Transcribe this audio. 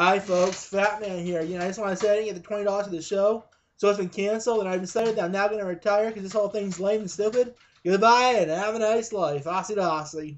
Hi, folks. Fat Man here. You know, I just want to say I didn't get the twenty dollars for the show, so it's been canceled, and I've decided that I'm now going to retire because this whole thing's lame and stupid. Goodbye, and have a nice life. Ossie to Ossie.